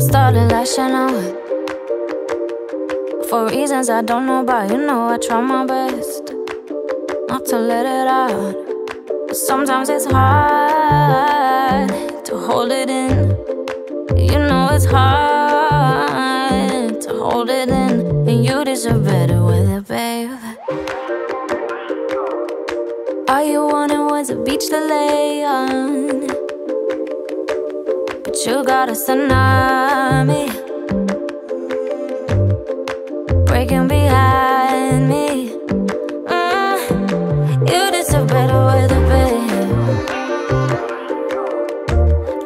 I started lashing out. For reasons I don't know about You know I try my best Not to let it out. But sometimes it's hard To hold it in. You know it's hard To hold it in. And you deserve better with it, babe. All you wanted was a beach to lay on you got a tsunami? Breaking behind me. Mm, You deserve better with it, babe.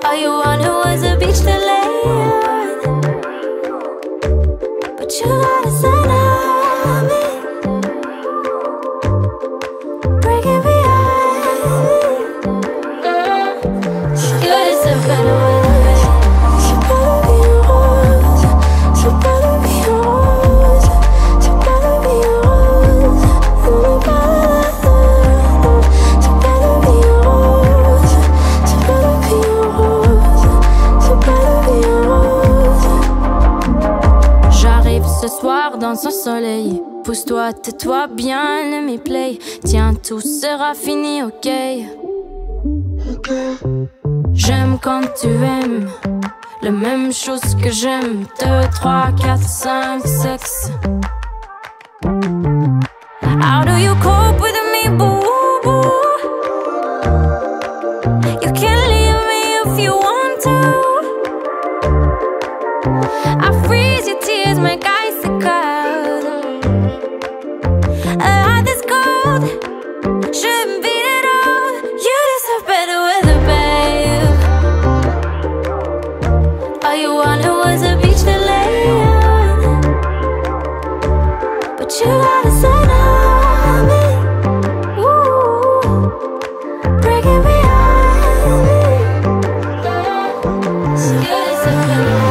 All you wanted was a beach to lay on But you got a dans son soleil. Pousse-toi, tais-toi bien, let me play. Tiens, tout sera fini, ok. J'aime quand tu aimes. La même chose que j'aime. 2, 3, 4, 5, 6. How do you cope with me, boo boo? You All you wanted was a beach to lay on But you got a side on me. Breaking me on me As good as it